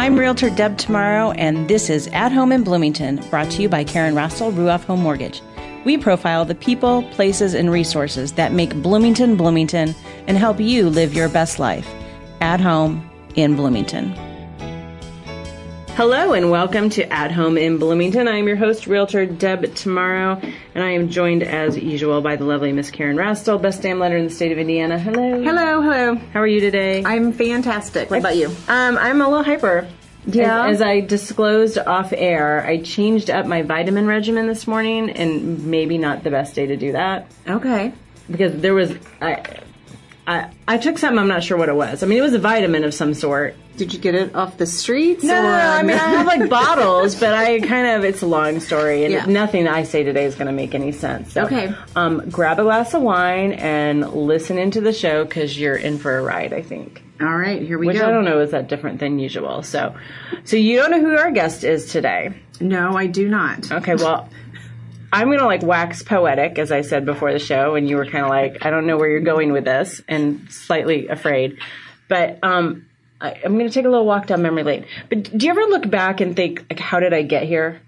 I'm Realtor Deb Tomaro, and this is At Home in Bloomington, brought to you by Karen Russell, Ruoff Home Mortgage. We profile the people, places, and resources that make Bloomington Bloomington and help you live your best life. At Home in Bloomington. Hello and welcome to At Home in Bloomington. I am your host, Realtor Deb Tomaro, and I am joined as usual by the lovely Miss Karen Rastel, best damn lender in the state of Indiana. Hello. Hello, hello. How are you today? I'm fantastic. What about you? Um, I'm a little hyper. Yeah. As, as I disclosed off air, I changed up my vitamin regimen this morning, and maybe not the best day to do that Okay. because there was I. I, I took something I'm not sure what it was. I mean, it was a vitamin of some sort. Did you get it off the streets? No, no, or- no. I mean, I have like bottles, but I kind of, it's a long story, and Yeah. nothing I say today is going to make any sense. So, Okay. Um, grab a glass of wine and listen into the show because you're in for a ride, I think. All right, here we Which go. I don't know is that different than usual. So, so you don't know who our guest is today. No, I do not. Okay, well, I'm going to like wax poetic, as I said before the show, and you were kind of like, I don't know where you're going with this, and slightly afraid. But um, I, I'm going to take a little walk down memory lane. But do you ever look back and think, like, how did I get here?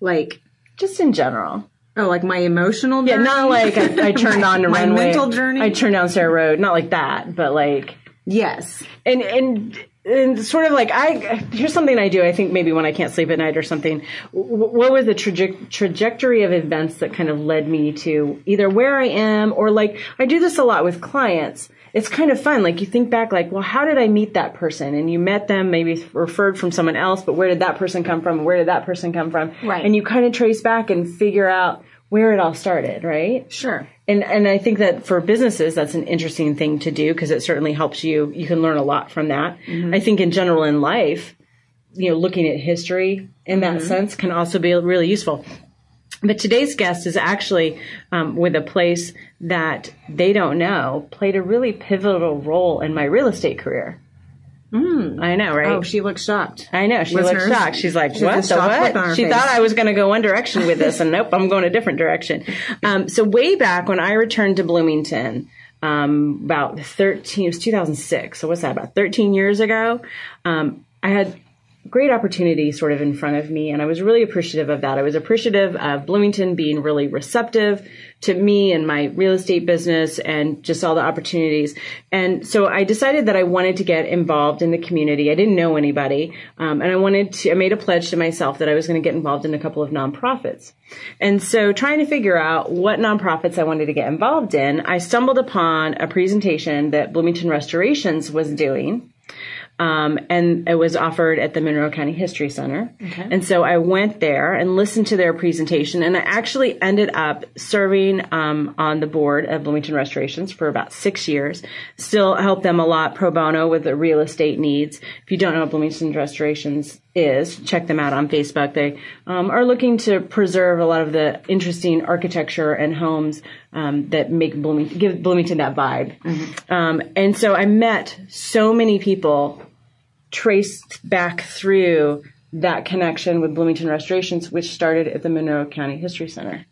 Like, Just in general. oh, like my emotional journey? Yeah, not like I, I turned on the My runway. mental journey? I turned down Sare Road. Not like that, but like Yes. and and and sort of like I here's something I do. I think maybe when I can't sleep at night or something. What was the traje- trajectory of events that kind of led me to either where I am or like I do this a lot with clients. It's kind of fun. Like you think back, like, well, how did I meet that person? And you met them, maybe referred from someone else, but where did that person come from? Where did that person come from? Right. And you kind of trace back and figure out where it all started, right? Sure. And and I think that for businesses, that's an interesting thing to do because it certainly helps you. You can learn a lot from that. I think in general in life, you know, looking at history in that sense can also be really useful. But today's guest is actually um, with a place that they don't know played a really pivotal role in my real estate career. Mm. I know, right? Oh, she looks shocked. I know. She Listeners, looked shocked. She's like, she's "What the shocked look on what?" She face. thought I was going to go one direction with this, and nope, I'm going a different direction. Um, so way back when I returned to Bloomington, um, about 13, it was 2006. So what's that? About 13 years ago. Um, I had great opportunity sort of in front of me, and I was really appreciative of that. I was appreciative of Bloomington being really receptive to me and my real estate business and just all the opportunities. And so I decided that I wanted to get involved in the community. I didn't know anybody, um, and I wanted to. I made a pledge to myself that I was going to get involved in a couple of nonprofits. And so, trying to figure out what nonprofits I wanted to get involved in, I stumbled upon a presentation that Bloomington Restorations was doing um, and it was offered at the Monroe County History Center. And so I went there and listened to their presentation, and I actually ended up serving um, on the board of Bloomington Restorations for about six years. Still help them a lot pro bono with the real estate needs. If you don't know what Bloomington Restorations is, check them out on Facebook. They um, are looking to preserve a lot of the interesting architecture and homes um, that make Bloomington give Bloomington that vibe. Um, and so I met so many people traced back through that connection with Bloomington Restorations, which started at the Monroe County History Center.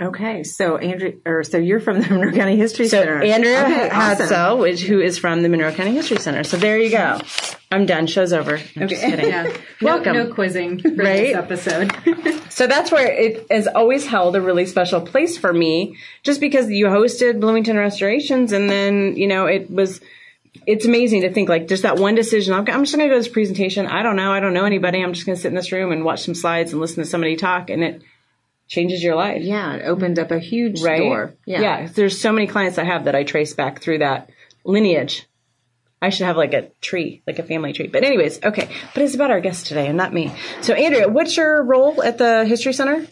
Okay, so Andrew, or so you're from the Monroe County History So Center. Andrea okay, awesome. Hadsell, which who is from the Monroe County History Center. So there you go. I'm done. Show's over. I'm just kidding. Yeah. Welcome. No, no quizzing for Right? this episode. So that's where it has always held a really special place for me, just because you hosted Bloomington Restorations, and then you know it was. It's amazing to think like just that one decision. I'm, I'm just going to go to this presentation. I don't know. I don't know anybody. I'm just going to sit in this room and watch some slides and listen to somebody talk, and it changes your life. Yeah, it opened up a huge right? door. yeah. There's so many clients I have that I trace back through that lineage. I should have like a tree, like a family tree. But anyways, okay. But it's about our guest today and not me. So Andrea, what's your role at the History Center?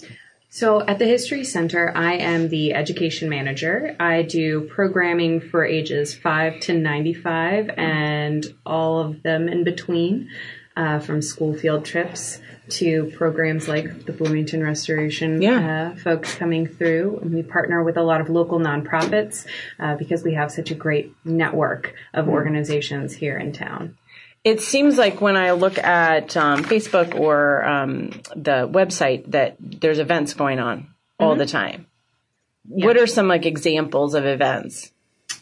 So at the History Center, I am the education manager. I do programming for ages 5 to 95 and all of them in between, uh, from school field trips to programs like the Bloomington Restoration Yeah. uh, folks coming through. And we partner with a lot of local nonprofits uh, because we have such a great network of organizations here in town. It seems like when I look at um, Facebook or um, the website that there's events going on all the time. What are some like examples of events?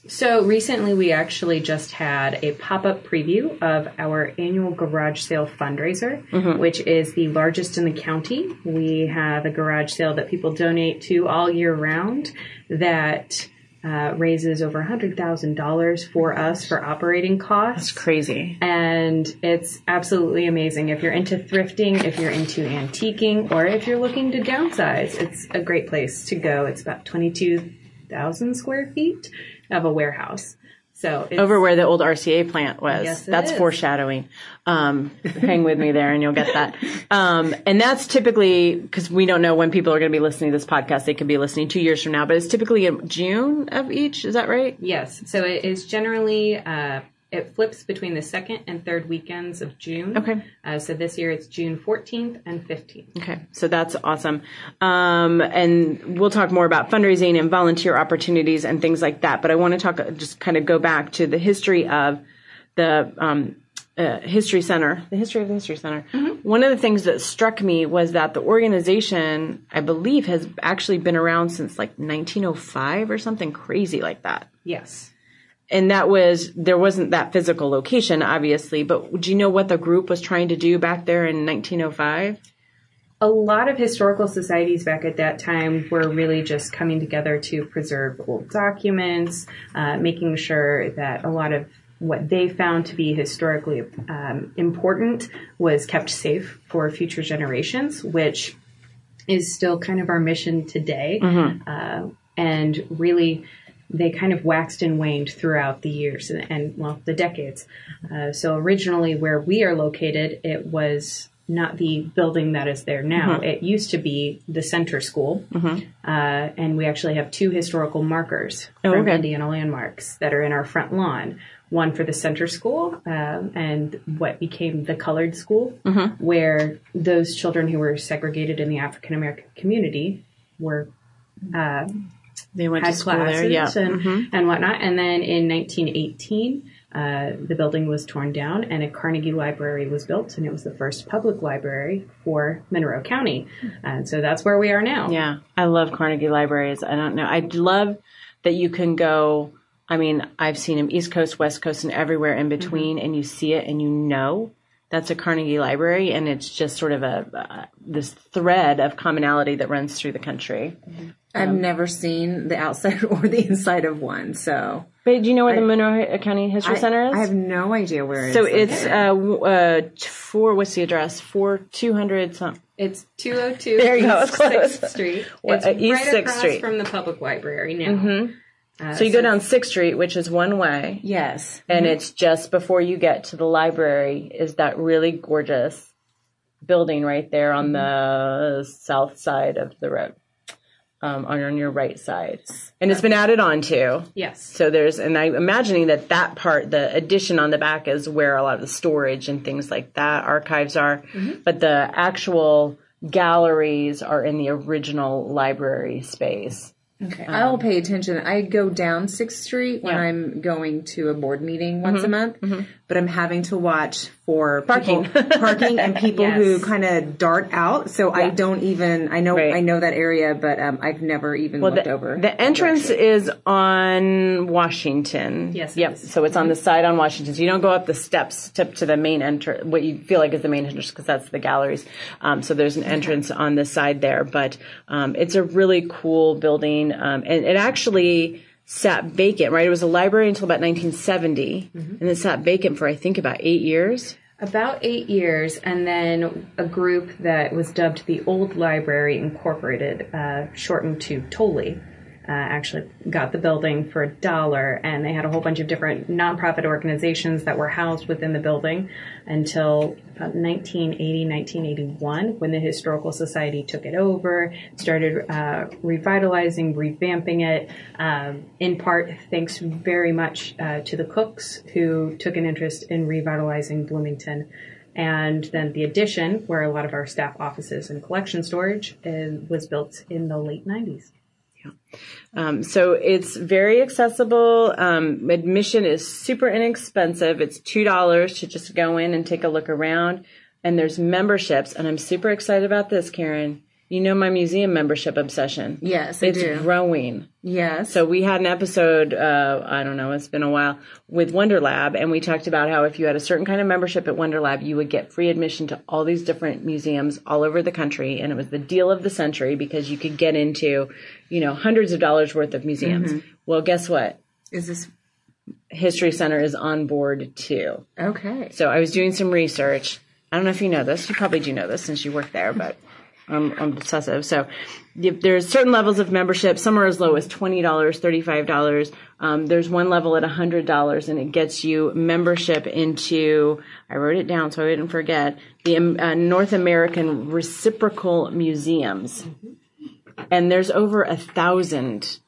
So recently, we actually just had a pop up preview of our annual garage sale fundraiser, which is the largest in the county. We have a garage sale that people donate to all year round that uh, raises over $100,000 for us for operating costs. That's Crazy. and it's absolutely amazing. If you're into thrifting, if you're into antiquing, or if you're looking to downsize, it's a great place to go. It's about 22,000 square feet of a warehouse. So it's, Over where the old RCA plant was. Yes, that's is. foreshadowing. Um, hang with me there and you'll get that. Um, and that's typically, because we don't know when people are going to be listening to this podcast. They could be listening two years from now, but it's typically in June of each. Is that right? yes, so it is generally uh, it flips between the second and third weekends of June. Okay. Uh, so this year it's June 14th and 15th. Okay, so that's awesome. Um, and we'll talk more about fundraising and volunteer opportunities and things like that. But I want to talk, just kind of go back to the history of the um, uh, History Center, the history of the History Center. One of the things that struck me was that the organization, I believe, has actually been around since like 1905 or something crazy like that. Yes. And that was, there wasn't that physical location, obviously, but do you know what the group was trying to do back there in 1905? a lot of historical societies back at that time were really just coming together to preserve old documents, uh, making sure that a lot of what they found to be historically um, important was kept safe for future generations, which is still kind of our mission today. Uh, and really, they kind of waxed and waned throughout the years and, and well, the decades. Uh, so originally, where we are located, it was not the building that is there now. It used to be the center school, uh, and we actually have two historical markers from okay. Indiana landmarks that are in our front lawn. One for the center school um, and what became the colored school, where those children who were segregated in the African American community were uh, They went had to school classes there, yeah. Mm-hmm. and, and whatnot. And then in 1918, uh, the building was torn down and a Carnegie Library was built, and it was the first public library for Monroe County. And so that's where we are now. Yeah, I love Carnegie libraries. I don't know. I love that you can go. I mean, I've seen them East Coast, West Coast, and everywhere in between, and you see it and you know that's a Carnegie library, and it's just sort of a uh, this thread of commonality that runs through the country. I've never seen the outside or the inside of one, so But do you know where the Monroe County History I, Center is? I have no idea where it is. so it's uh, uh, t- for what's the address? For two hundred something. It's 202 There you go, East it's close. 6th Street. It's uh, East right 6th across Street. from the public library now. Uh, So you go down Sixth Street, which is one way. yes. and it's just before you get to the library is that really gorgeous building right there on the south side of the road um, on, on your right side. And it's been added on to Yes. so there's and i'm imagining that that part the addition on the back is where a lot of the storage and things like that archives are. But the actual galleries are in the original library space Okay. Um, I'll pay attention. I go down Sixth Street when Yeah. I'm going to a board meeting once a mm-hmm. month, mm-hmm. But I'm having to watch for Parking. people, parking, and people Yes. who kind of dart out. So I don't even. I know Right. I know that area, but um, I've never even looked the, over. The entrance is on Washington. Yes, Yep. is. So it's on the side on Washington. So you don't go up the steps to, to the main entrance, what you feel like is the main entrance, because that's the galleries. Um, so there's an entrance on the side there, but um, it's a really cool building, um, and it actually sat vacant. Right, it was a library until about 1970, and then sat vacant for I think about eight years. About eight years, and then a group that was dubbed the Old Library Incorporated, uh, shortened to TOLI, uh, actually got the building for a dollar, and they had a whole bunch of different nonprofit organizations that were housed within the building until about 1980, 1981, when the Historical Society took it over, started uh, revitalizing, revamping it, um, in part thanks very much uh, to the Cooks, who took an interest in revitalizing Bloomington. And then the addition, where a lot of our staff offices and collection storage uh, was built in the late 90s. Um, so it's very accessible. Um, admission is super inexpensive. It's two dollars to just go in and take a look around. And there's memberships, and I'm super excited about this, Karen. You know my museum membership obsession. Yes, I it's do. growing. Yes. So we had an episode, uh, I don't know, it's been a while, with Wonder Lab, and we talked about how if you had a certain kind of membership at Wonder Lab, you would get free admission to all these different museums all over the country, and it was the deal of the century because you could get into, you know, hundreds of dollars worth of museums. Well, guess what? is this History Center is on board too. okay? So I was doing some research. I don't know if you know this. You probably do know this since you work there, but I'm, I'm obsessive. So there's certain levels of membership. Some are as low as twenty dollars, thirty-five dollars. Um, there's one level at hundred dollars, and it gets you membership into. I wrote it down so I didn't forget the um, uh, North American Reciprocal Museums, and there's over a thousand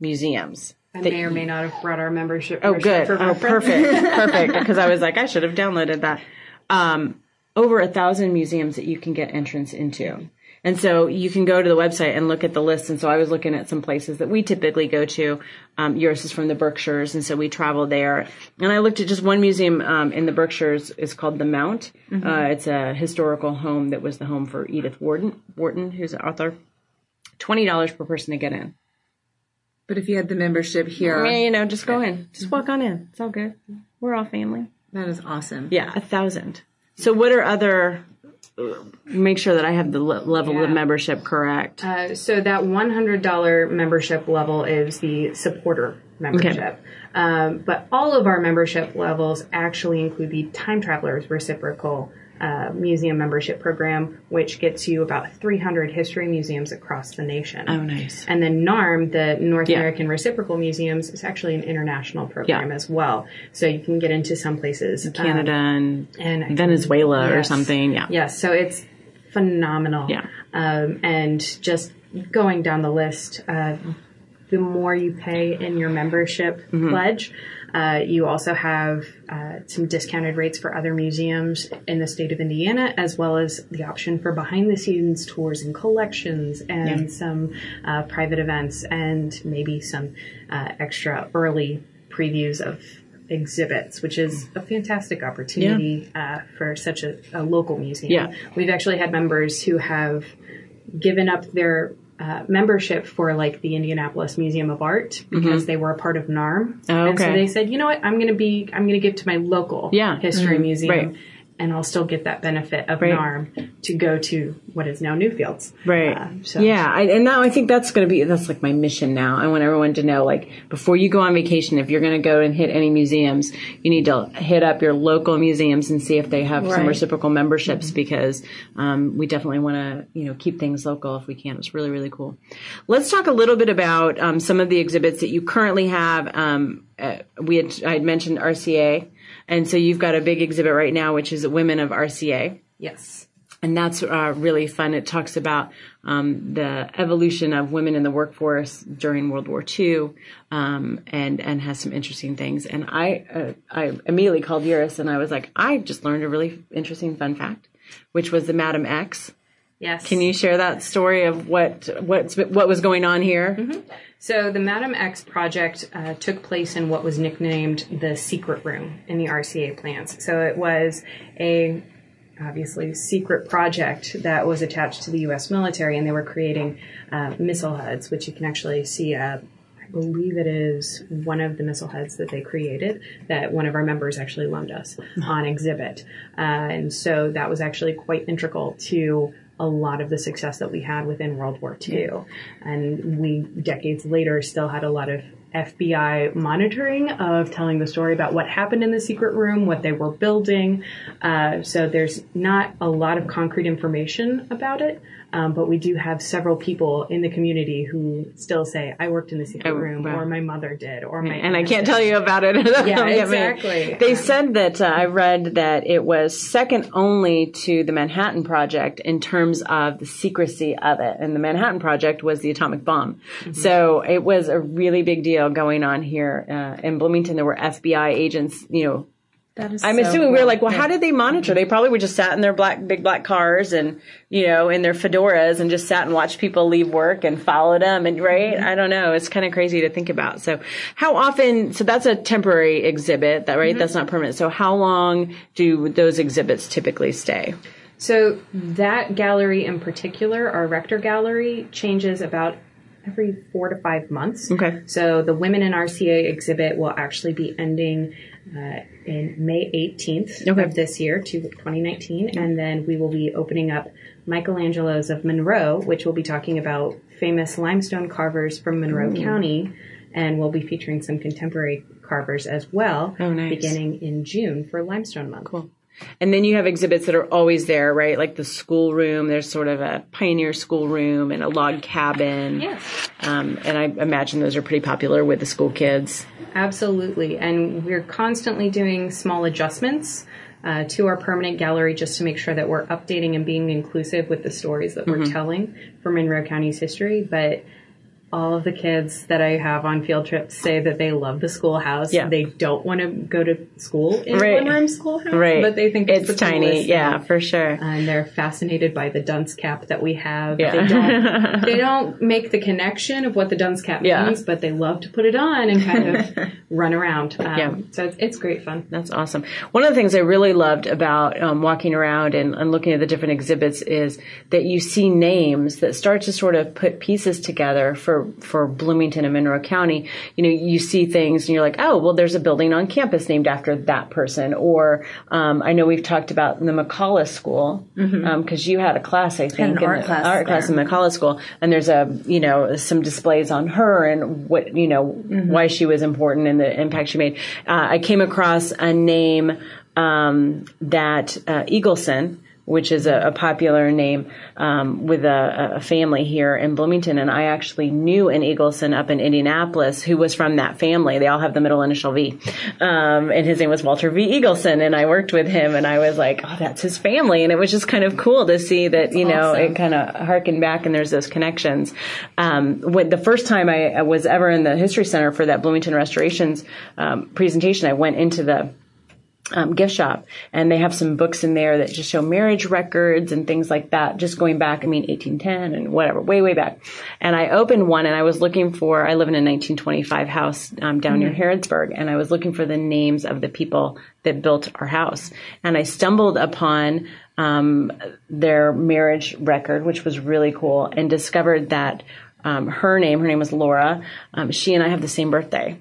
museums. I may or may not have brought our membership. Oh, good. Oh, perfect. Perfect. Because I was like, I should have downloaded that. Um, over a thousand museums that you can get entrance into. And so you can go to the website and look at the list. And so I was looking at some places that we typically go to. Um, yours is from the Berkshires. And so we travel there. And I looked at just one museum um, in the Berkshires. It's called The Mount. Uh, it's a historical home that was the home for Edith Wharton, Wharton who's an author. $20 per person to get in. But if you had the membership here, Yeah, you know, just go in. Just walk on in. It's all good. We're all family. that is awesome. Yeah, a thousand. So, what are other? Make sure that I have the le- level of membership correct. Uh, so that $100 membership level is the supporter membership. Um, but all of our membership levels actually include the Time Travelers Reciprocal uh, Museum Membership Program, which gets you about 300 history museums across the nation. oh, nice. And then NARM, the North Yeah. American Reciprocal Museums, is actually an international program Yeah. as well. So you can get into some places. um, Canada and and think- Venezuela or something. Yeah. Yes, so it's phenomenal. Yeah. Um, and just going down the list, uh, the more you pay in your membership Mm-hmm. pledge, uh, you also have uh, some discounted rates for other museums in the state of Indiana, as well as the option for behind the scenes tours and collections and some uh, private events and maybe some uh, extra early previews of exhibits, which is a fantastic opportunity uh, for such a, a local museum. Yeah. We've actually had members who have given up their uh, membership for like the Indianapolis Museum of Art because they were a part of NARM. Mm-hmm. Oh, And so they said, you know what, I'm going to be, I'm going to give to my local Yeah. history museum. Right. And I'll still get that benefit of Right. NARM to go to what is now Newfields. Right. Uh, so- Yeah, I, and now I think that's going to be that's like my mission now. I want everyone to know, like, before you go on vacation, if you're going to go and hit any museums, you need to hit up your local museums and see if they have some reciprocal memberships because um, we definitely want to, you know, keep things local if we can. It's really really cool. Let's talk a little bit about um, some of the exhibits that you currently have. Um, uh, we had I had mentioned RCA, and so you've got a big exhibit right now, which is Women of RCA Yes. and that's uh, really fun. It talks about um, the evolution of women in the workforce during World War II, um, and and has some interesting things. And I uh, I immediately called Eurus, and I was like, I just learned a really interesting fun fact, which was the Madame X. Yes. Can you share that story of what what's what was going on here? So the Madame X project uh, took place in what was nicknamed the secret room in the RCA plants. So it was a obviously secret project that was attached to the U.S. military, and they were creating uh, missile heads, which you can actually see. Uh, I believe it is one of the missile heads that they created that one of our members actually loaned us on exhibit, uh, and so that was actually quite integral to a lot of the success that we had within World War II. And we, decades later, still had a lot of FBI monitoring of telling the story about what happened in the secret room, what they were building. Uh, so there's not a lot of concrete information about it. Um, but we do have several people in the community who still say, I worked in the secret Oh, room, wow. or my mother did, or my and I can't did." tell you about it. Yeah, exactly. They Um, said that uh, I read that it was second only to the Manhattan Project in terms of the secrecy of it, and the Manhattan Project was the atomic bomb. Mm-hmm. So it was a really big deal going on here uh, in Bloomington. There were FBI agents, you know. That is I'm so assuming we were like, well, how did they monitor? They probably would just sat in their black, big black cars and, you know, in their fedoras and just sat and watched people leave work and followed them. And right, mm-hmm. I don't know. It's kind of crazy to think about. So how often, so that's a temporary exhibit that, right? Mm-hmm. That's not permanent. So how long do those exhibits typically stay? So that gallery in particular, our Rector Gallery, changes about every four to five months. Okay. So the Women in RCA exhibit will actually be ending uh, in May 18th Okay. of this year to 2019, and then we will be opening up Michelangelo's of Monroe, which will be talking about famous limestone carvers from Monroe. County, and we'll be featuring some contemporary carvers as well, Oh, nice. beginning in June for Limestone Month. Cool. And then you have exhibits that are always there, right? Like the schoolroom. There's sort of a pioneer schoolroom and a log cabin. Yes. Um, and I imagine those are pretty popular with the school kids. Absolutely. And we're constantly doing small adjustments uh, to our permanent gallery just to make sure that we're updating and being inclusive with the stories that we're telling for Monroe County's history. But all of the kids that I have on field trips say that they love the schoolhouse. Yeah. They don't want to go to school in Right. one room schoolhouse, Right. but they think it's, it's the tiny. Yeah, for sure. And they're fascinated by the dunce cap that we have. Yeah. They don't they don't make the connection of what the dunce cap Yeah. means, but they love to put it on and kind of run around. Um, Yeah. So it's, it's great fun. That's awesome. One of the things I really loved about um, walking around and, and looking at the different exhibits is that you see names that start to sort of put pieces together for, for Bloomington and Monroe County. You know, you see things and you're like, oh, well, there's a building on campus named after that person. Or um, I know we've talked about the McCullough School because you had a class, I think, an in art the- class art class in McCullough School, and there's a you know some displays on her and what you know why she was important and the impact she made. Uh, I came across a name um, that uh, Eagleson. Which is a, a popular name um, with a, a family here in Bloomington, and I actually knew an Eagleson up in Indianapolis who was from that family. They all have the middle initial V, um, and his name was Walter V. Eagleson, and I worked with him, and I was like, "Oh, that's his family," and it was just kind of cool to see that you know awesome. it kind of harkened back and there's those connections. Um, when the first time I, I was ever in the History Center for that Bloomington Restorations um, presentation, I went into the um, gift shop and they have some books in there that just show marriage records and things like that just going back i mean 1810 and whatever way way back. And i opened one and i was looking for i live in a 1925 house um, down near harrodsburg and i was looking for the names of the people that built our house. And i stumbled upon um, their marriage record which was really cool and discovered that um, her name her name was laura. Um, she and i have the same birthday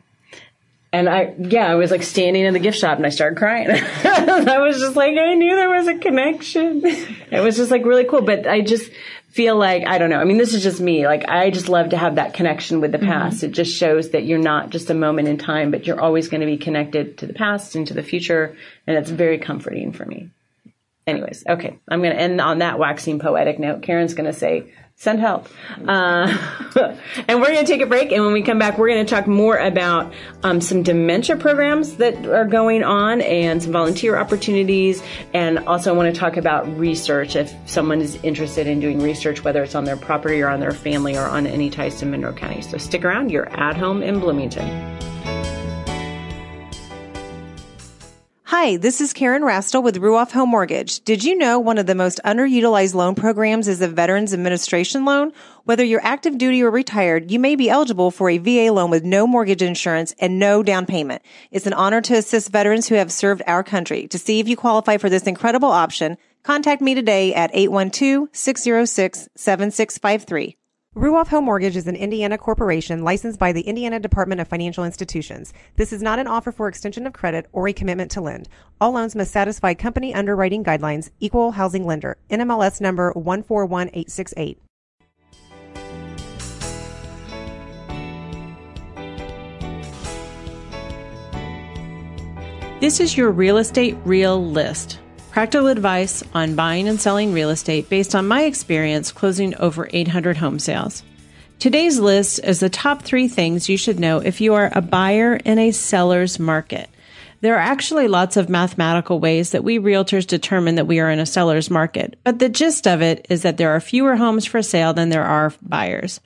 and I, yeah, I was like standing in the gift shop and I started crying. I was just like, I knew there was a connection. It was just like really cool. But I just feel like, I don't know. I mean, this is just me. Like, I just love to have that connection with the mm-hmm. past. It just shows that you're not just a moment in time, but you're always going to be connected to the past and to the future. And it's very comforting for me. Anyways, okay. I'm going to end on that waxing poetic note. Karen's going to say, send help. Uh, and we're going to take a break. And when we come back, we're going to talk more about um, some dementia programs that are going on and some volunteer opportunities. And also, I want to talk about research if someone is interested in doing research, whether it's on their property or on their family or on any ties to Monroe County. So stick around. You're at home in Bloomington. Hi, this is Karen Rastel with Ruoff Home Mortgage. Did you know one of the most underutilized loan programs is the Veterans Administration Loan? Whether you're active duty or retired, you may be eligible for a VA loan with no mortgage insurance and no down payment. It's an honor to assist veterans who have served our country. To see if you qualify for this incredible option, contact me today at 812-606-7653. Ruoff Home Mortgage is an Indiana corporation licensed by the Indiana Department of Financial Institutions. This is not an offer for extension of credit or a commitment to lend. All loans must satisfy company underwriting guidelines, equal housing lender, NMLS number 141868. This is your real estate real list. Practical advice on buying and selling real estate based on my experience closing over 800 home sales. Today's list is the top three things you should know if you are a buyer in a seller's market. There are actually lots of mathematical ways that we realtors determine that we are in a seller's market, but the gist of it is that there are fewer homes for sale than there are buyers.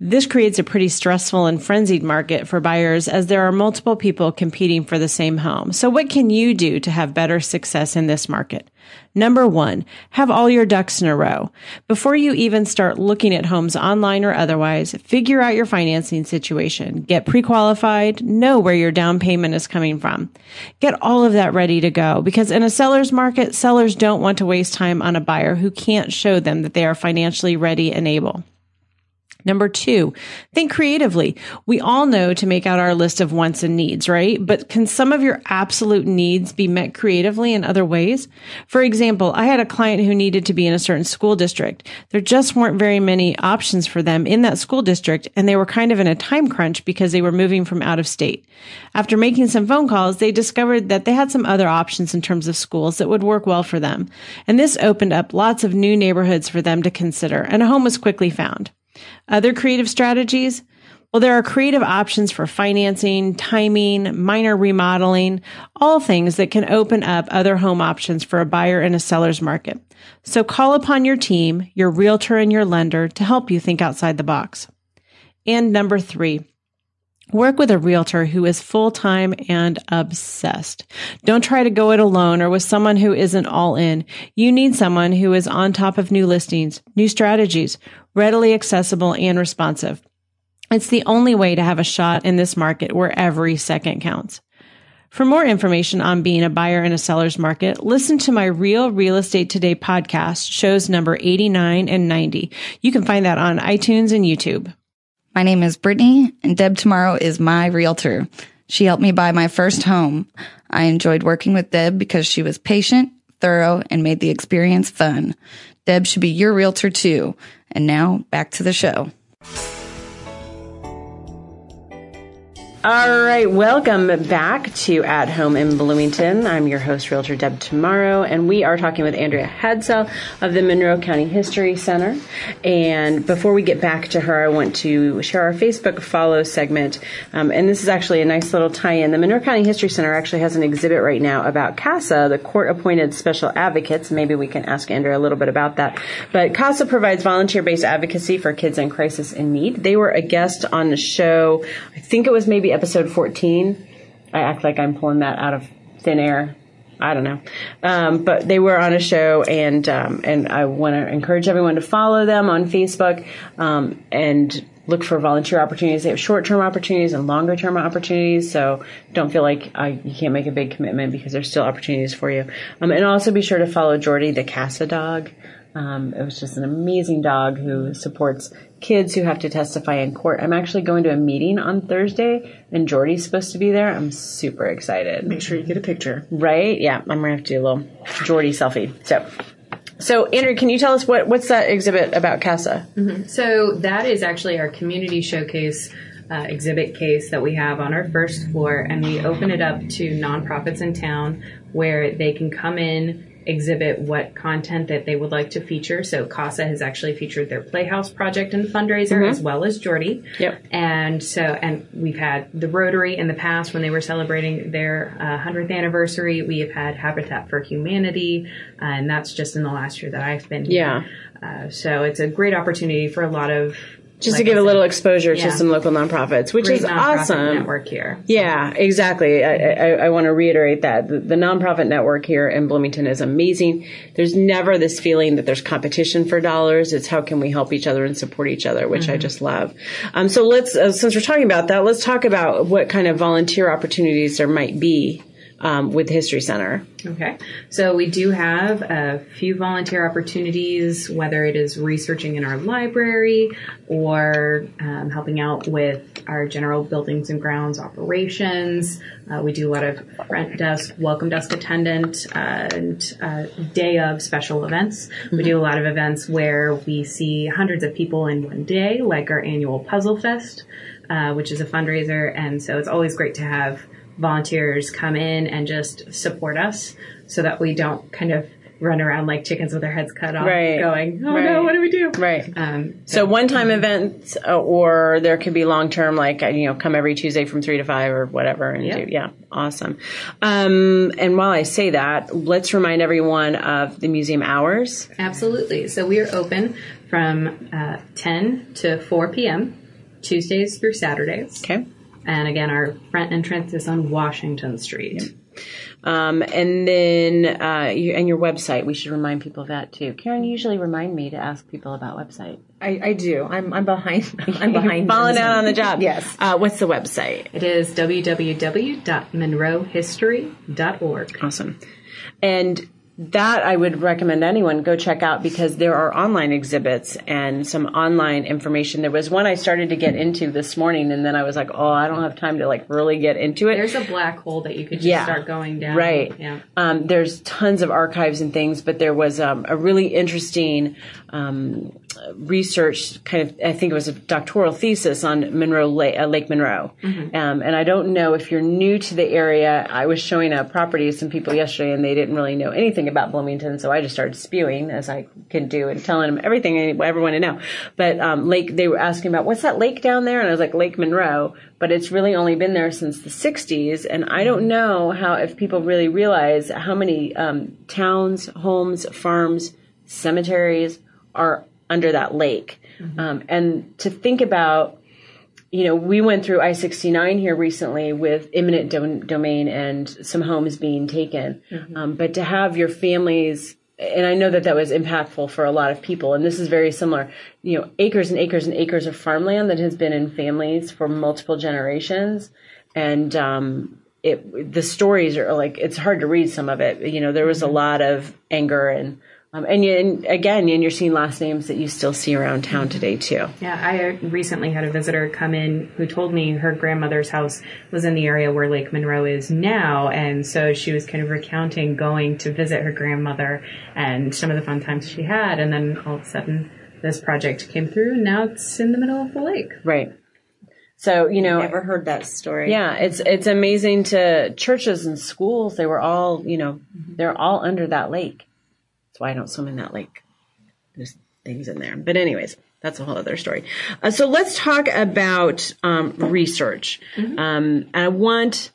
This creates a pretty stressful and frenzied market for buyers as there are multiple people competing for the same home. So what can you do to have better success in this market? Number one, have all your ducks in a row. Before you even start looking at homes online or otherwise, figure out your financing situation, get pre-qualified, know where your down payment is coming from. Get all of that ready to go because in a seller's market, sellers don't want to waste time on a buyer who can't show them that they are financially ready and able. Number two, think creatively. We all know to make out our list of wants and needs, right? But can some of your absolute needs be met creatively in other ways? For example, I had a client who needed to be in a certain school district. There just weren't very many options for them in that school district, and they were kind of in a time crunch because they were moving from out of state. After making some phone calls, they discovered that they had some other options in terms of schools that would work well for them. And this opened up lots of new neighborhoods for them to consider, and a home was quickly found. Other creative strategies? Well, there are creative options for financing, timing, minor remodeling, all things that can open up other home options for a buyer in a seller's market. So call upon your team, your realtor and your lender to help you think outside the box. And number three, Work with a realtor who is full time and obsessed. Don't try to go it alone or with someone who isn't all in. You need someone who is on top of new listings, new strategies, readily accessible and responsive. It's the only way to have a shot in this market where every second counts. For more information on being a buyer in a seller's market, listen to my Real Real Estate Today podcast, shows number 89 and 90. You can find that on iTunes and YouTube. My name is Brittany, and Deb Tomaro is my realtor. She helped me buy my first home. I enjoyed working with Deb because she was patient, thorough, and made the experience fun. Deb should be your realtor too. And now back to the show. All right, welcome back to At Home in Bloomington. I'm your host, Realtor Deb Tomaro, and we are talking with Andrea Hadsell of the Monroe County History Center. And before we get back to her, I want to share our Facebook follow segment. Um, and this is actually a nice little tie-in. The Monroe County History Center actually has an exhibit right now about CASA, the court-appointed special advocates. Maybe we can ask Andrea a little bit about that. But CASA provides volunteer-based advocacy for kids in crisis and need. They were a guest on the show. I think it was maybe episode 14. I act like I'm pulling that out of thin air. I don't know. Um, but they were on a show, and um, and I want to encourage everyone to follow them on Facebook um, and look for volunteer opportunities. They have short term opportunities and longer term opportunities. So don't feel like uh, you can't make a big commitment because there's still opportunities for you. Um, and also be sure to follow Jordy, the Casa dog. Um, it was just an amazing dog who supports kids who have to testify in court. I'm actually going to a meeting on Thursday, and Jordy's supposed to be there. I'm super excited. Make sure you get a picture. Right? Yeah, I'm gonna have to do a little Jordy selfie. So, so Andrea, can you tell us what what's that exhibit about CASA? So that is actually our community showcase uh, exhibit case that we have on our first floor, and we open it up to nonprofits in town where they can come in. Exhibit what content that they would like to feature. So CASA has actually featured their Playhouse project and fundraiser as well as Jordy. Yep. And so, and we've had the Rotary in the past when they were celebrating their uh, 100th anniversary. We have had Habitat for Humanity, uh, and that's just in the last year that I've been here. Uh, so it's a great opportunity for a lot of Just like to give a little exposure Yeah. to some local nonprofits, which great is awesome. network here. Yeah, exactly. I, I, I want to reiterate that the, the nonprofit network here in Bloomington is amazing. There's never this feeling that there's competition for dollars. It's how can we help each other and support each other, which I just love. Um, so let's, uh, since we're talking about that, let's talk about what kind of volunteer opportunities there might be um, with History Center. Okay. So we do have a few volunteer opportunities, whether it is researching in our library or um, helping out with our general buildings and grounds operations. Uh, we do a lot of front desk, welcome desk attendant, uh, and uh, day of special events. We do a lot of events where we see hundreds of people in one day, like our annual Puzzle Fest, uh, which is a fundraiser. And so it's always great to have volunteers come in and just support us so that we don't kind of run around like chickens with our heads cut off Right. going, oh Right. no, what do we do? Right. Um, So one-time events, uh, or there could be long-term, like uh, you know, come every Tuesday from three to five or whatever, and Yeah. do yeah, awesome. Um, and while I say that, let's remind everyone of the museum hours. Absolutely. So we are open from uh, 10 to 4 p.m. Tuesdays through Saturdays. Okay. And again, our front entrance is on Washington Street. Um, and then, uh, you, and your website. We should remind people of that too. Karen, you usually remind me to ask people about website. I, I do. I'm I'm behind. I'm behind. Falling out on the job. Yes. Uh, what's the website? It is www.monroehistory.org. Awesome. And that I would recommend anyone go check out because there are online exhibits and some online information. There was one I started to get into this morning and then I was like, oh, I don't have time to like really get into it. There's a black hole that you could just Yeah. start going down. Right. Yeah. Um, there's tons of archives and things, but there was um, a really interesting um, research kind of, I think it was a doctoral thesis on Monroe Lake, uh, Lake Monroe. Mm-hmm. Um, and I don't know if you're new to the area. I was showing a property to some people yesterday and they didn't really know anything about Bloomington. So I just started spewing as I can do and telling them everything I ever want to know. But um, Lake, they were asking about what's that lake down there? And I was like, Lake Monroe. But it's really only been there since the 60s. And I don't know how, if people really realize how many um, towns, homes, farms, cemeteries are under that lake. Um, and to think about, you know, we went through I 69 here recently with eminent dom- domain and some homes being taken. Um, but to have your families, and I know that that was impactful for a lot of people, and this is very similar, you know, acres and acres and acres of farmland that has been in families for multiple generations. And, um, it, the stories are like, it's hard to read some of it. You know, there was a lot of anger and, um, and, you, and again, and you're seeing last names that you still see around town today too. Yeah, I recently had a visitor come in who told me her grandmother's house was in the area where Lake Monroe is now, and so she was kind of recounting going to visit her grandmother and some of the fun times she had, and then all of a sudden this project came through, and now it's in the middle of the lake. Right. So, you know, Never heard that story. yeah, it's, it's amazing to churches and schools. They were all, you know, they're all under that lake. That's why I don't swim in that lake. There's things in there. But anyways, that's a whole other story. Uh, so let's talk about um, research. Um, and I want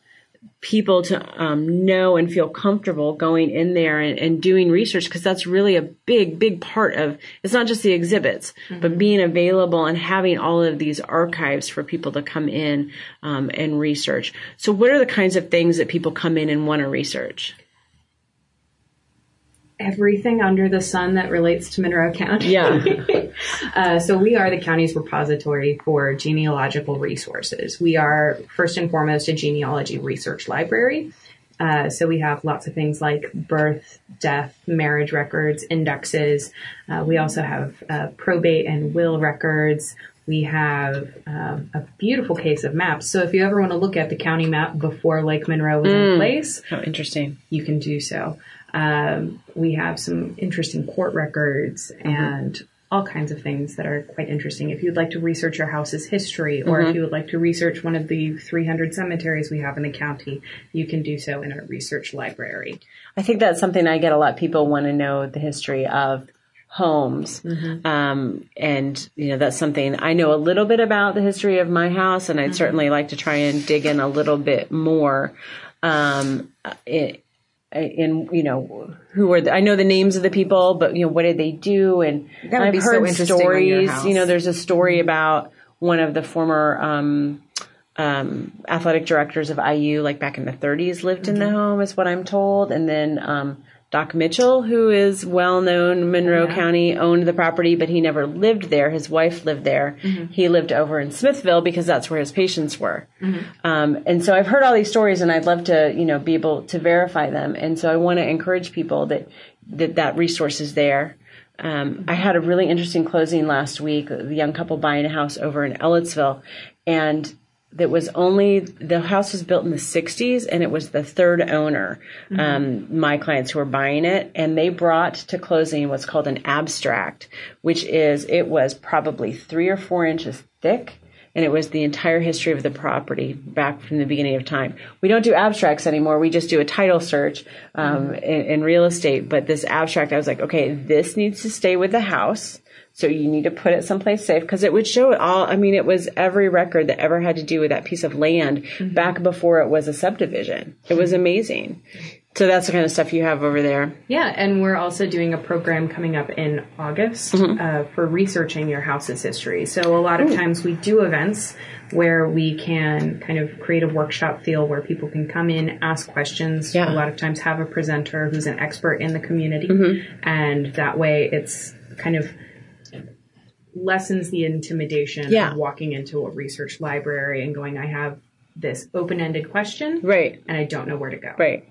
people to um, know and feel comfortable going in there and, and doing research because that's really a big, big part of it's not just the exhibits, but being available and having all of these archives for people to come in um, and research. So, what are the kinds of things that people come in and want to research? Everything under the sun that relates to Monroe County. Yeah. Uh, so we are the county's repository for genealogical resources. We are first and foremost a genealogy research library. Uh, so we have lots of things like birth, death, marriage records, indexes. Uh, we also have uh, probate and will records. We have um, a beautiful case of maps. So if you ever want to look at the county map before Lake Monroe was in place, How interesting. you can do so. Um, we have some interesting court records and all kinds of things that are quite interesting. If you'd like to research your house's history, or if you would like to research one of the 300 cemeteries we have in the county, you can do so in our research library. I think that's something I get a lot. People want to know the history of homes. Um, and, you know, that's something I know a little bit about the history of my house, and I'd certainly like to try and dig in a little bit more. Um, it, in you know who were the, I know the names of the people, but you know what did they do? And I've so heard interesting stories. You know, there's a story about one of the former um, um, athletic directors of IU, like back in the 30s, lived in the home, is what I'm told. And then um, Doc Mitchell, who is well known, Monroe County, owned the property, but he never lived there. His wife lived there. He lived over in Smithville because that's where his patients were. Um, and so I've heard all these stories, and I'd love to, you know, be able to verify them. And so I want to encourage people that that, that resource is there. Um, I had a really interesting closing last week. A young couple buying a house over in Ellettsville, and that was only the house was built in the 60s and it was the third owner um, my clients who were buying it. And they brought to closing what's called an abstract which is it was probably three or four inches thick and it was the entire history of the property back from the beginning of time. We don't do abstracts anymore. We just do a title search um, in, in real estate. But this abstract, I was like, okay, this needs to stay with the house. So you need to put it someplace safe because it would show it all. I mean, it was every record that ever had to do with that piece of land back before it was a subdivision. It was amazing. So that's the kind of stuff you have over there. Yeah, and we're also doing a program coming up in August uh, for researching your house's history. So a lot of times we do events where we can kind of create a workshop feel where people can come in, ask questions. Yeah. A lot of times have a presenter who's an expert in the community, and that way it's kind of lessens the intimidation Yeah. of walking into a research library and going, I have this open-ended question, Right. and I don't know where to go. Right.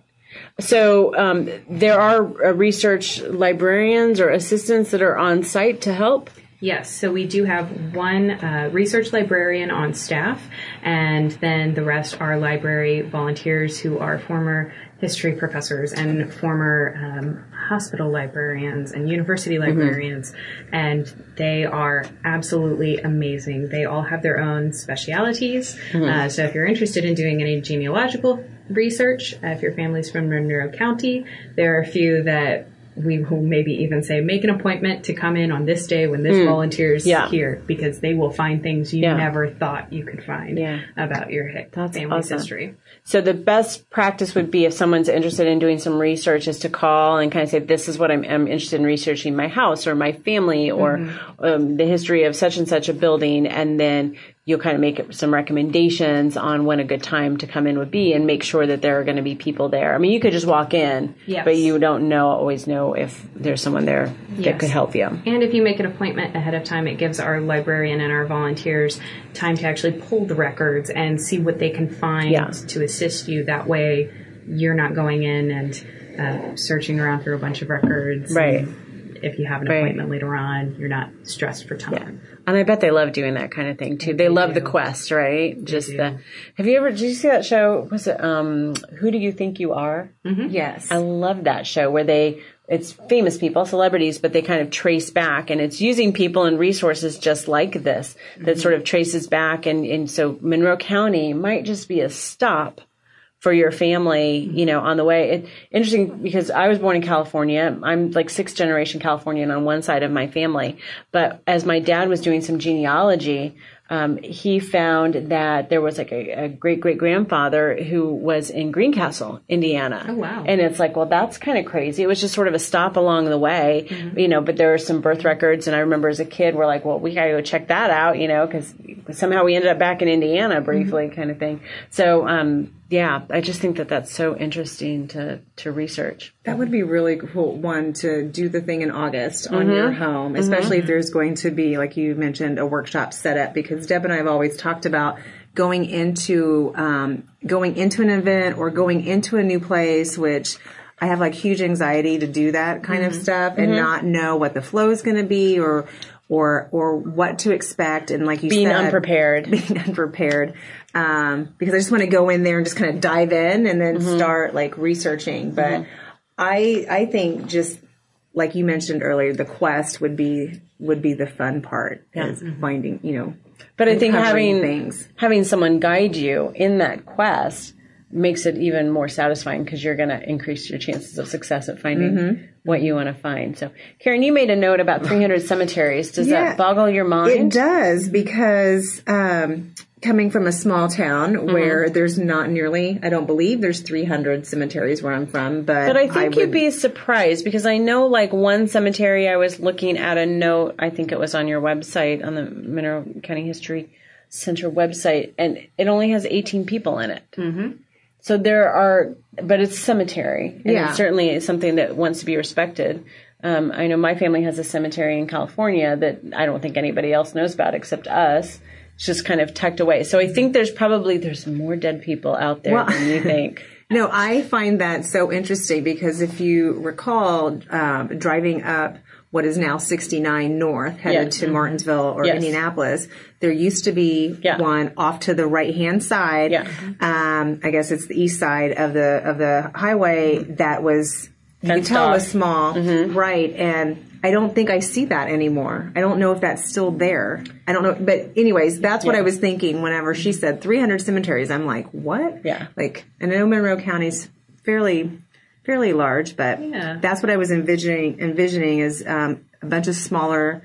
So um, there are uh, research librarians or assistants that are on site to help. Yes, so we do have one uh, research librarian on staff, and then the rest are library volunteers who are former history professors and former um, hospital librarians and university librarians, and they are absolutely amazing. They all have their own specialities. Uh, so if you're interested in doing any genealogical research, uh, if your family's from Monroe County, there are a few that we will maybe even say make an appointment to come in on this day when this volunteer's Yeah. here because they will find things you Yeah. never thought you could find Yeah. about your That's family's awesome. history. So the best practice would be if someone's interested in doing some research is to call and kind of say, "This is what I'm, I'm interested in researching my house or my family or um, the history of such and such a building," and then you'll kind of make some recommendations on when a good time to come in would be, and make sure that there are going to be people there. I mean, you could just walk in, Yes. but you don't know always know if there's someone there that could help you. And if you make an appointment ahead of time, it gives our librarian and our volunteers time to actually pull the records and see what they can find Yeah. to assist you. That way, you're not going in and uh, searching around through a bunch of records. Right. And If you have an Right. appointment later on, you're not stressed for time. Yeah. And I bet they love doing that kind of thing too. They, love the quest, right? Just the. Have you ever? Did you see that show? Was it? Um, Who do you think you are? Yes. I love that show where they. It's famous people, celebrities, but they kind of trace back, and it's using people and resources just like this that sort of traces back, and and so Monroe County might just be a stop for your family, you know, on the way. It, interesting because I was born in California. I'm like sixth generation Californian on one side of my family. But as my dad was doing some genealogy, um, he found that there was like a, a great great grandfather who was in Greencastle, Indiana. Oh, wow. And it's like, well, that's kind of crazy. It was just sort of a stop along the way, Mm-hmm. you know, but there are some birth records. And I remember as a kid, we're like, well, we got to go check that out, you know, because somehow we ended up back in Indiana briefly Mm-hmm. kind of thing. So, um, yeah, I just think that that's so interesting to, to research. That would be really cool one to do the thing in August on your home, especially if there's going to be, like you mentioned, a workshop set up. Because Deb and I have always talked about going into um, going into an event or going into a new place, which I have like huge anxiety to do that kind of mm-hmm. stuff and mm-hmm. not know what the flow is going to be or or or what to expect. And like you Being said, unprepared. being unprepared um, because I just want to go in there and just kind of dive in and then mm-hmm. start like researching. But I I think just like you mentioned earlier, the quest would be would be the fun part is finding you know. But I think having things. having someone guide you in that quest makes it even more satisfying because you're going to increase your chances of success at finding Mm-hmm. what you want to find. So, Karen, you made a note about 300 cemeteries. Does Yeah. that boggle your mind? It does because um, coming from a small town Mm-hmm. where there's not nearly, I don't believe there's 300 cemeteries where I'm from, but But I think would, you'd be surprised because I know like one cemetery I was looking at a note, I think it was on your website, on the Monroe County History Center website, and it only has 18 people in it. Mm-hmm. So there are, but it's a cemetery. And Yeah. it certainly is something that wants to be respected. Um, I know my family has a cemetery in California that I don't think anybody else knows about except us. It's just kind of tucked away. So I think there's probably there's more dead people out there Well- than you think. No, I find that so interesting because if you recall, um, driving up what is now 69 North, headed Yeah. to Martinsville or Yes. Indianapolis, there used to be Yeah. one off to the right hand side. Yeah. Um, I guess it's the east side of the of the highway that was you could tell off. was small, right? And I don't think I see that anymore. I don't know if that's still there. I don't know, but anyways, that's what Yeah. I was thinking whenever she said 300 cemeteries. I'm like, what? Yeah. Like, I know Monroe County's fairly, fairly large, but Yeah. that's what I was envisioning. Envisioning is um, a bunch of smaller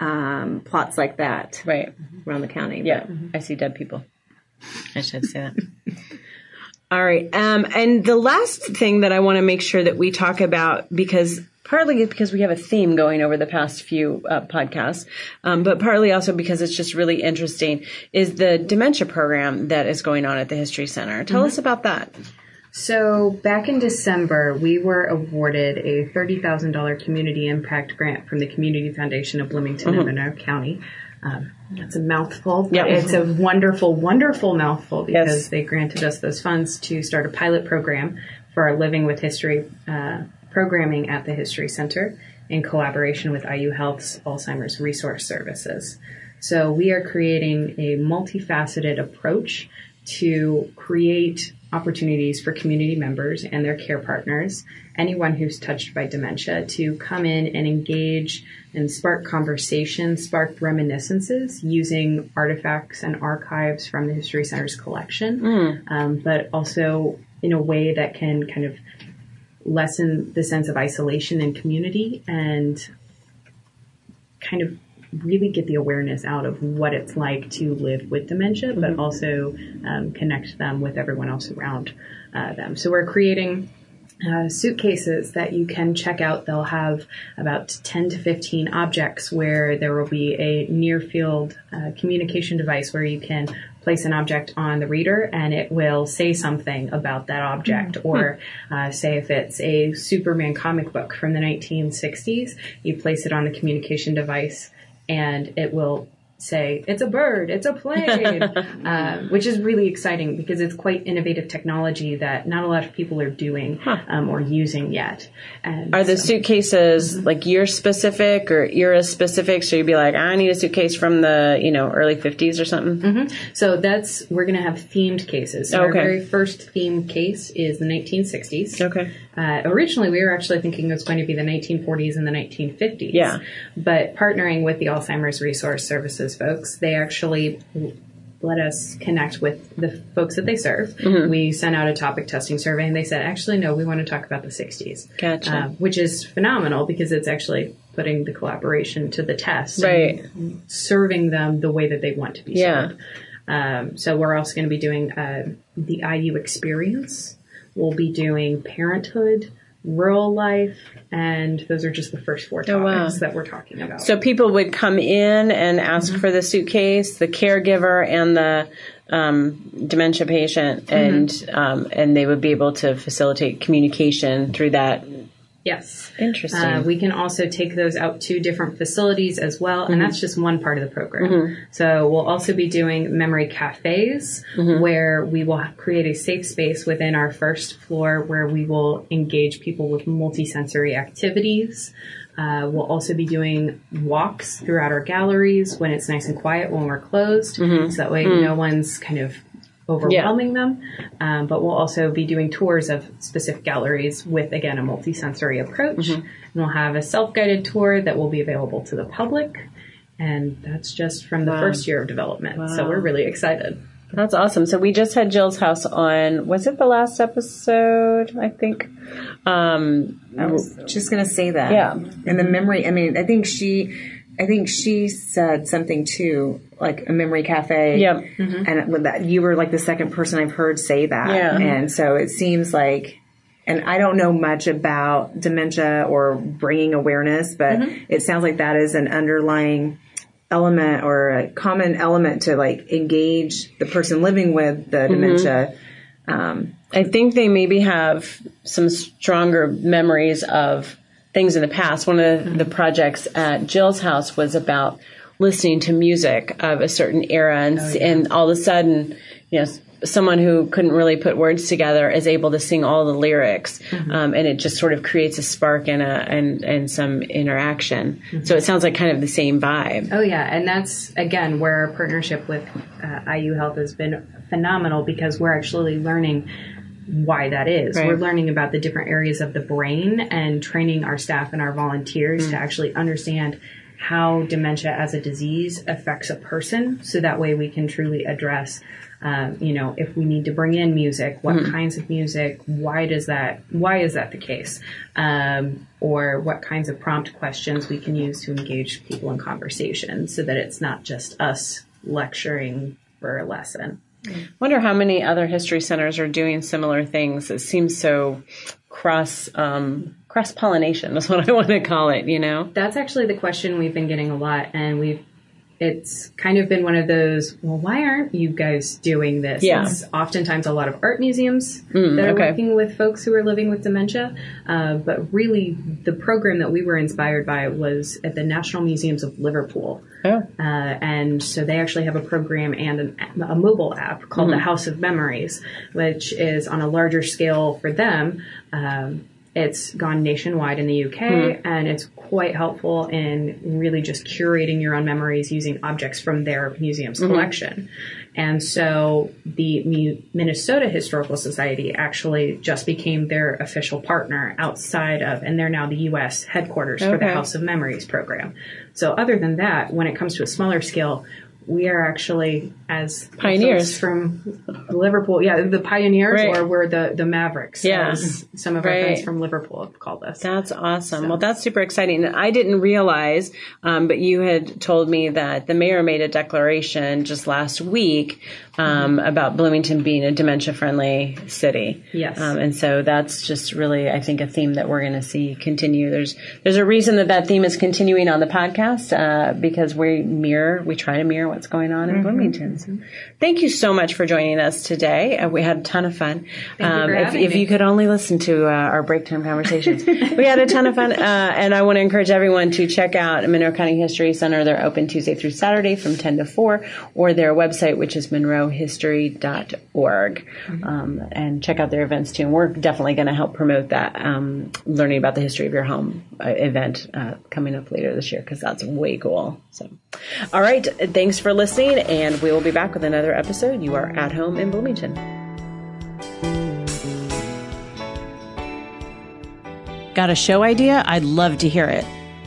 um, plots like that Right. around the county. Yeah, I see dead people. I should say that. All right. Um, and the last thing that I want to make sure that we talk about, because partly because we have a theme going over the past few uh, podcasts, um, but partly also because it's just really interesting, is the dementia program that is going on at the History Center. Tell us about that. So back in December, we were awarded a $30,000 community impact grant from the Community Foundation of Bloomington and Monroe County. Um, that's a mouthful, but Yeah. it's a wonderful, wonderful mouthful because Yes. they granted us those funds to start a pilot program for our Living with History uh, programming at the History Center in collaboration with IU Health's Alzheimer's Resource Services. So we are creating a multifaceted approach to create opportunities for community members and their care partners, anyone who's touched by dementia, to come in and engage and spark conversation, spark reminiscences using artifacts and archives from the History Center's collection, um, but also in a way that can kind of lessen the sense of isolation and community and kind of really get the awareness out of what it's like to live with dementia, but also um, connect them with everyone else around uh, them. So we're creating uh, suitcases that you can check out. They'll have about 10 to 15 objects where there will be a near field uh, communication device where you can place an object on the reader and it will say something about that object. Or uh, say if it's a Superman comic book from the 1960s, you place it on the communication device and it will say it's a bird, it's a plane, uh, which is really exciting because it's quite innovative technology that not a lot of people are doing um, or using yet. And Are the so- suitcases like year specific or era specific? So you'd be like, I need a suitcase from the, you know, early 50s or something? So that's we're going to have themed cases. So Our very first themed case is the 1960s. Okay. Uh, originally, we were actually thinking it was going to be the 1940s and the 1950s. Yeah. But partnering with the Alzheimer's Resource Services folks, they actually let us connect with the folks that they serve. Mm-hmm. We sent out a topic testing survey, and they said, actually, no, we want to talk about the 60s. Gotcha. Uh, which is phenomenal because it's actually putting the collaboration to the test. Right. serving them the way that they want to be Yeah. served. Um, so we're also going to be doing uh, the IU experience. We'll be doing parenthood, rural life, and those are just the first four topics Oh, wow. that we're talking about. So people would come in and ask for the suitcase, the caregiver and the um, dementia patient, and um, and they would be able to facilitate communication through that. Yes. Interesting. Uh, we can also take those out to different facilities as well, and mm-hmm. that's just one part of the program. Mm-hmm. So we'll also be doing memory cafes mm-hmm. where we will create a safe space within our first floor where we will engage people with multisensory activities. Uh, we'll also be doing walks throughout our galleries when it's nice and quiet when we're closed, so that way no one's kind of overwhelming them. Um, but we'll also be doing tours of specific galleries with, again, a multisensory approach. And we'll have a self guided tour that will be available to the public. And that's just from the first year of development. So we're really excited. That's awesome. So we just had Jill's house on. Was it the last episode? I think. Um, I was just gonna say that. Yeah. And the memory. I mean, I think she, I think she said something too, like a memory cafe. Yep. Mm-hmm. And with that, you were like the second person I've heard say that. Yeah. Mm-hmm. And so it seems like. And I don't know much about dementia or bringing awareness, but mm-hmm. it sounds like that is an underlying element or a common element to like engage the person living with the dementia. Um, I think they maybe have some stronger memories of things in the past. One of the, the projects at Jill's house was about listening to music of a certain era, and and all of a sudden, you know. Someone who couldn't really put words together is able to sing all the lyrics, um, and it just sort of creates a spark and a and and some interaction. So it sounds like kind of the same vibe. Oh yeah, and that's again where our partnership with uh, IU Health has been phenomenal because we're actually learning why that is. Right. We're learning about the different areas of the brain and training our staff and our volunteers to actually understand how dementia as a disease affects a person. So that way we can truly address um, you know if we need to bring in music what kinds of music why does that why is that the case? Um, or what kinds of prompt questions we can use to engage people in conversation so that it's not just us lecturing for a lesson Wonder how many other history centers are doing similar things. It seems so cross um, cross pollination is what I want to call it. You know, That's actually the question we've been getting a lot, and we've it's kind of been one of those. Well, why aren't you guys doing this? Yeah. Mm, It's oftentimes a lot of art museums that are okay. working with folks who are living with dementia, uh, but really the program that we were inspired by was at the National Museums of Liverpool. oh, Uh, and so they actually have a program and an, a mobile app called the House of Memories, which is on a larger scale for them. Um, it's gone nationwide in the UK, hmm. and it's quite helpful in really just curating your own memories using objects from their museum's mm-hmm. collection. And so the Minnesota Historical Society actually just became their official partner outside of, and they're now the U.S. headquarters for the House of Memories program. So other than that, when it comes to a smaller scale, we are actually as Pioneers. from Liverpool. Yeah, the pioneers, Right. or we're the the Mavericks. Yeah. some of our Right. friends from Liverpool have called us. That's awesome. Well, that's super exciting. And I didn't realize, um, but you had told me that the mayor made a declaration just last week um, about Bloomington being a dementia friendly city. Yes. Um, and so that's just really, I think, a theme that we're going to see continue. There's there's a reason that that theme is continuing on the podcast uh, because we mirror, we try to mirror what's going on in Bloomington. So thank you so much for joining us today. Uh, we had a ton of fun. Um, for if, if you could only listen to uh, our break time conversations. we had a ton of fun, uh, and I want to encourage everyone to check out Monroe County History Center. They're open Tuesday through Saturday from 10 to 4, or their website, which is monroehistory.org. Um, and check out their events too. And we're definitely going to help promote that um, learning about the history of your home uh, event uh, coming up later this year because that's way cool. So, all right, thanks for listening, and we will be back with another episode. You are at home in Bloomington. Got a show idea? I'd love to hear it.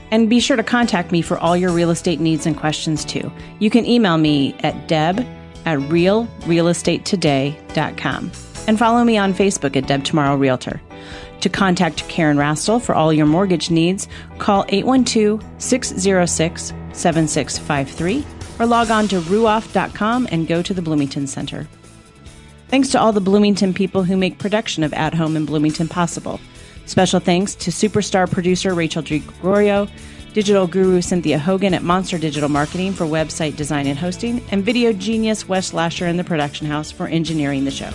And be sure to contact me for all your real estate needs and questions too. You can email me at deb at realrealestatetoday.com and follow me on Facebook at Deb Tomaro Realtor. To contact Karen Rastel for all your mortgage needs, call 812 606 7653 or log on to ruoff.com and go to the Bloomington Center. Thanks to all the Bloomington people who make production of At Home in Bloomington possible. Special thanks to superstar producer Rachel. Gregorio, digital guru Cynthia Hogan at Monster Digital Marketing for website design and hosting, and video genius Wes Lasher in the production house for engineering the show.